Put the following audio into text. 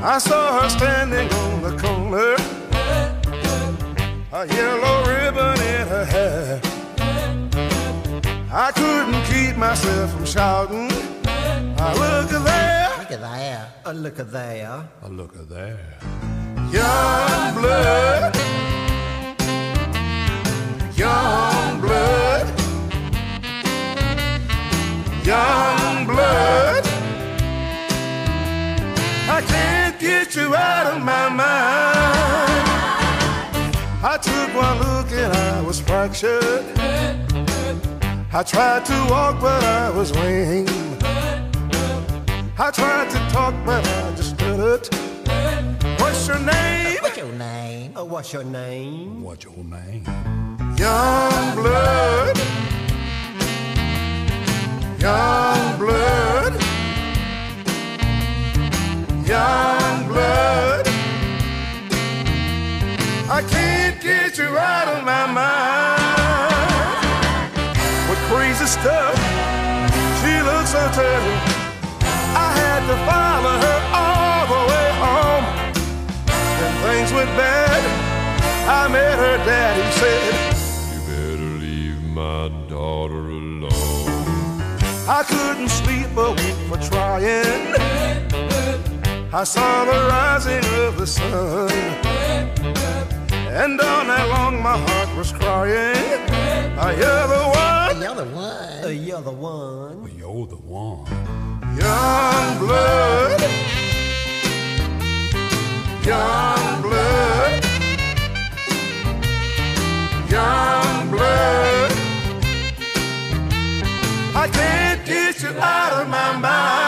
I saw her standing on the corner, a yellow ribbon in her hair. I couldn't keep myself from shouting. I look at there, Look at there. A look at there. A look at there. young blood, young blood, young blood. I can't get you out of my mind. I took one look and I was fractured. I tried to walk, but I was lame. I tried to talk, but I just stuttered. What's your name? What's your name? Oh, what's your name? What's your name? Young get you out of my mind. With crazy stuff, she looks so terrible. I had to follow her all the way home. When things went bad, I met her daddy said, You better leave my daughter alone. I couldn't sleep a week for trying. I saw the rising of the sun. And all night long my heart was crying. I hear the one, You're the one. You're the one. Well, you're the one. young blood. Young blood. Young blood. I can't get you out of my mind.